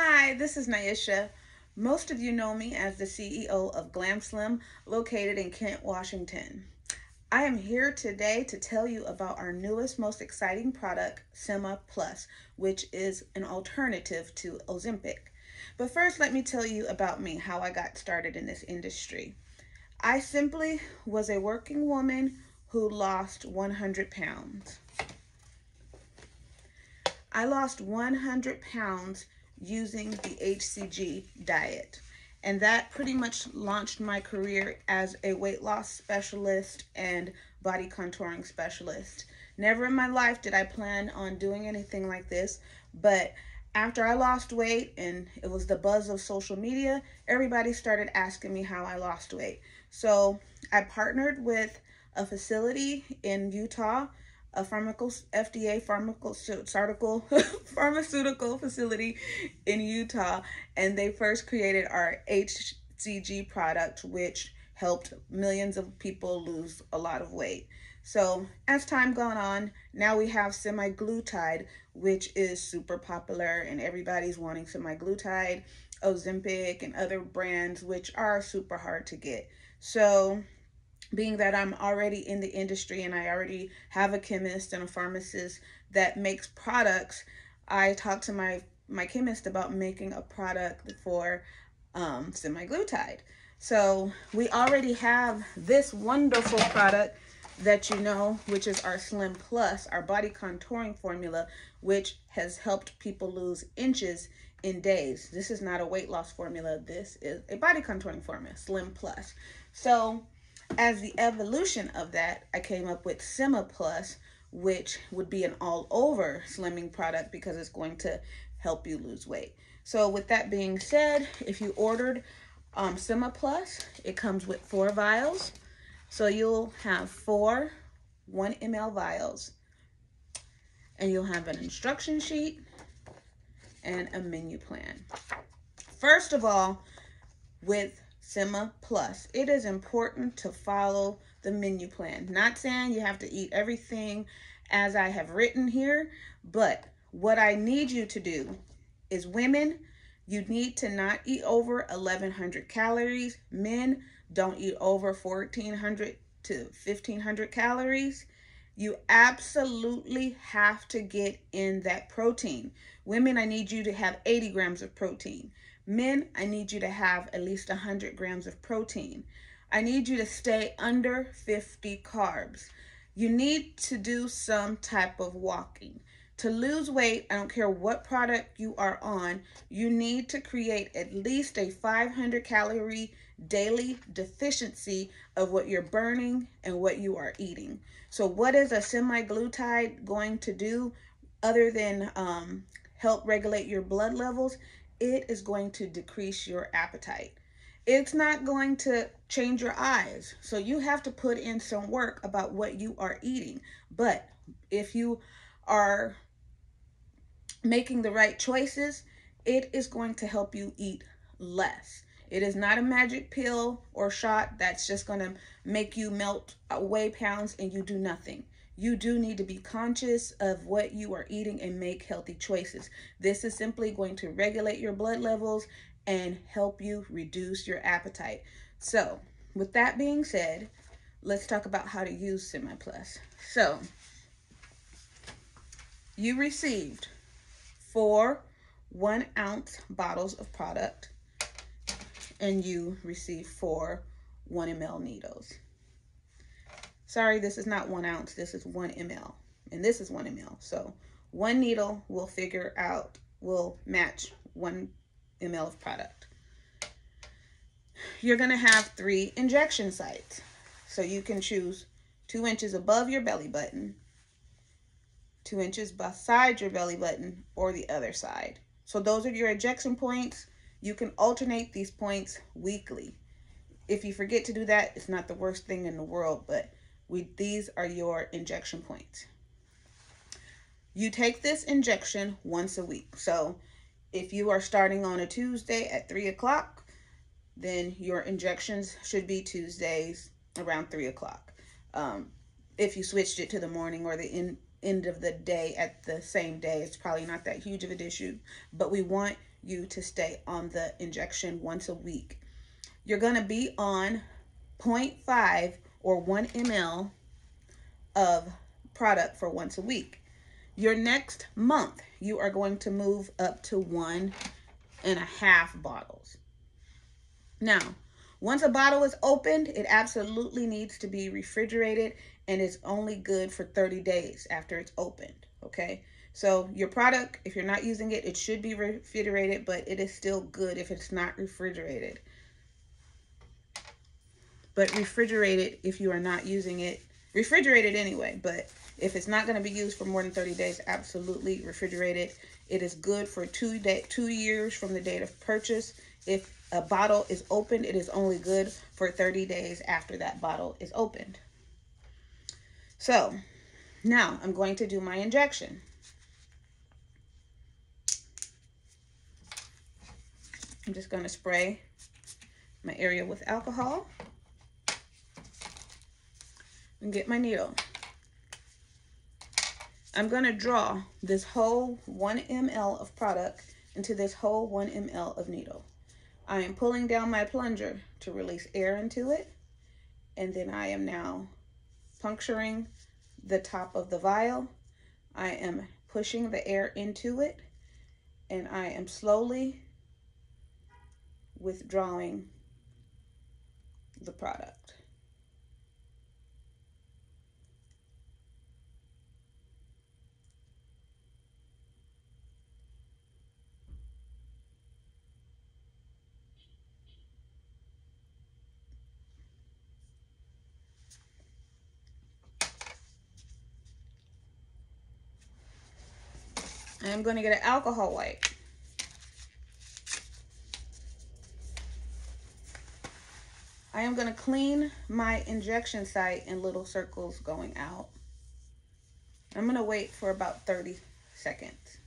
Hi, this is Naisha. Most of you know me as the CEO of Glam Slim, located in Kent, Washington. I am here today to tell you about our newest, most exciting product, Sema Plus, which is an alternative to Ozempic. But first, let me tell you about me, how I got started in this industry. I simply was a working woman who lost 100 pounds. I lost 100 pounds using the HCG diet. And that pretty much launched my career as a weight loss specialist and body contouring specialist. Never in my life did I plan on doing anything like this, but after I lost weight and it was the buzz of social media, everybody started asking me how I lost weight. So I partnered with a facility in Utah a pharmaceutical FDA pharmaceutical pharmaceutical facility in Utah, and they first created our HCG product, which helped millions of people lose a lot of weight. So as time gone on, now we have semaglutide, which is super popular, and everybody's wanting semaglutide, Ozempic, and other brands, which are super hard to get. So being that I'm already in the industry and I already have a chemist and a pharmacist that makes products, I talked to my my chemist about making a product for um, semaglutide. So we already have this wonderful product that you know, which is our Slim Plus, our body contouring formula, which has helped people lose inches in days. This is not a weight loss formula. This is a body contouring formula, Slim Plus. So as the evolution of that, I came up with Sema Plus, which would be an all over slimming product because it's going to help you lose weight. So with that being said, if you ordered um, Plus, it comes with four vials. So you'll have four 1 ml vials. And you'll have an instruction sheet and a menu plan. First of all, with Sema Plus. It is important to follow the menu plan. Not saying you have to eat everything as I have written here, but what I need you to do is women, you need to not eat over 1100 calories. Men, don't eat over 1400 to 1500 calories. You absolutely have to get in that protein. Women, I need you to have 80 grams of protein. Men, I need you to have at least 100 grams of protein. I need you to stay under 50 carbs. You need to do some type of walking. To lose weight, I don't care what product you are on, you need to create at least a 500 calorie daily deficiency of what you're burning and what you are eating. So what is a semaglutide going to do other than um, help regulate your blood levels? It is going to decrease your appetite. It's not going to change your eyes. So you have to put in some work about what you are eating. But if you are making the right choices, it is going to help you eat less. It is not a magic pill or shot that's just going to make you melt away pounds and you do nothing you do need to be conscious of what you are eating and make healthy choices. This is simply going to regulate your blood levels and help you reduce your appetite. So, with that being said, let's talk about how to use Sema Plus. So, you received four one ounce bottles of product and you received four one ml needles. Sorry, this is not one ounce. This is one ml. And this is one ml. So one needle will figure out, will match one ml of product. You're going to have three injection sites. So you can choose two inches above your belly button, two inches beside your belly button, or the other side. So those are your injection points. You can alternate these points weekly. If you forget to do that, it's not the worst thing in the world, but we, these are your injection points. You take this injection once a week. So if you are starting on a Tuesday at 3 o'clock, then your injections should be Tuesdays around 3 o'clock. Um, if you switched it to the morning or the end of the day at the same day, it's probably not that huge of an issue. But we want you to stay on the injection once a week. You're going to be on 0.5 or 1 ml of product for once a week. Your next month, you are going to move up to one and a half bottles. Now, once a bottle is opened, it absolutely needs to be refrigerated and it's only good for 30 days after it's opened, okay? So your product, if you're not using it, it should be refrigerated, but it is still good if it's not refrigerated. But refrigerate it if you are not using it. Refrigerate it anyway, but if it's not going to be used for more than 30 days, absolutely refrigerate it. It is good for two day, two years from the date of purchase. If a bottle is opened, it is only good for 30 days after that bottle is opened. So now I'm going to do my injection. I'm just going to spray my area with alcohol and get my needle. I'm going to draw this whole 1 ml of product into this whole 1 ml of needle. I am pulling down my plunger to release air into it. And then I am now puncturing the top of the vial. I am pushing the air into it. And I am slowly withdrawing the product. I am going to get an alcohol wipe. I am going to clean my injection site in little circles going out. I'm going to wait for about 30 seconds.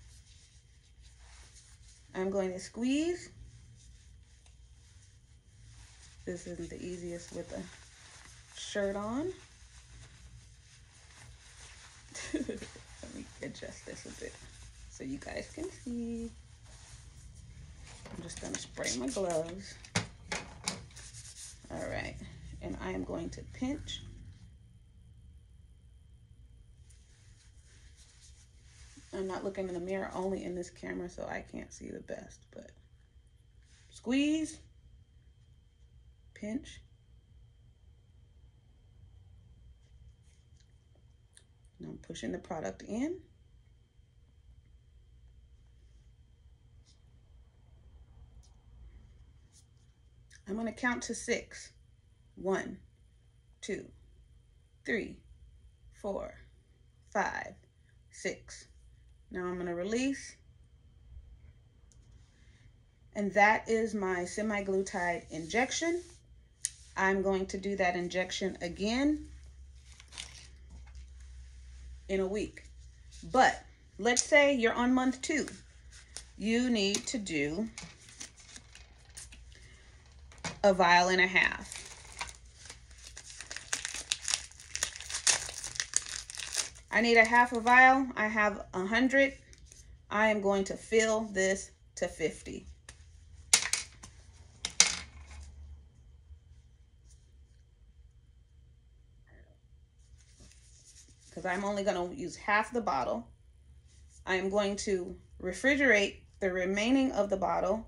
I'm going to squeeze. This isn't the easiest with a shirt on. Let me adjust this a bit so you guys can see. I'm just going to spray my gloves. All right, and I am going to pinch. I'm not looking in the mirror, only in this camera, so I can't see the best, but squeeze, pinch. Now I'm pushing the product in. I'm going to count to six. One, two, three, four, five, six. Now I'm going to release. And that is my semaglutide injection. I'm going to do that injection again in a week. But let's say you're on month two. You need to do a vial and a half. I need a half a vial. I have a hundred. I am going to fill this to 50. Because I'm only going to use half the bottle. I am going to refrigerate the remaining of the bottle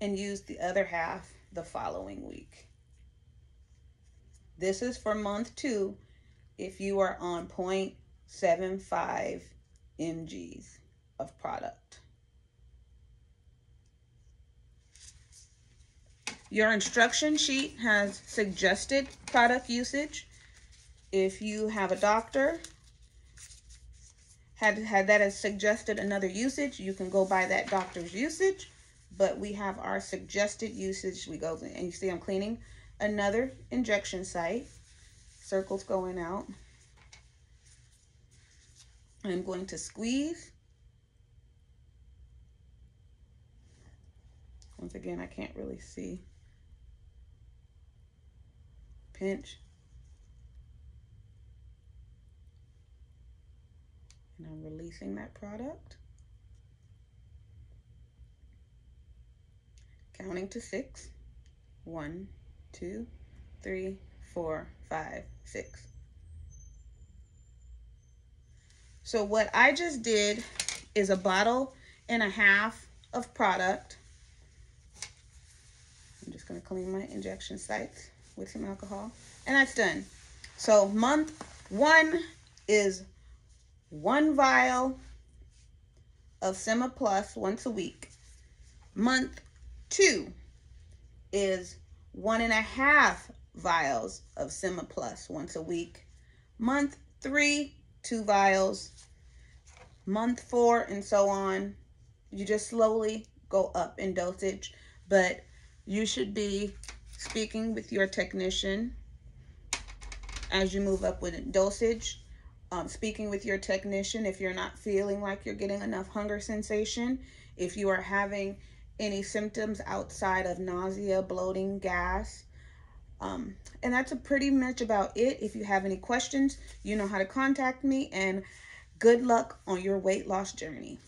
and use the other half the following week. This is for month two if you are on 0.75 mgs of product. Your instruction sheet has suggested product usage. If you have a doctor had, had that as suggested another usage, you can go by that doctor's usage but we have our suggested usage. We go and you see I'm cleaning another injection site. Circles going out. I'm going to squeeze. Once again, I can't really see. Pinch. And I'm releasing that product. Counting to six. One, two, three, four, five, six. So what I just did is a bottle and a half of product. I'm just going to clean my injection sites with some alcohol. And that's done. So month one is one vial of Sema Plus once a week. Month two is one and a half vials of Sema Plus once a week. Month three, two vials. Month four and so on. You just slowly go up in dosage, but you should be speaking with your technician as you move up with dosage um, speaking with your technician if you're not feeling like you're getting enough hunger sensation, if you are having any symptoms outside of nausea, bloating, gas. Um, and that's a pretty much about it. If you have any questions, you know how to contact me and good luck on your weight loss journey.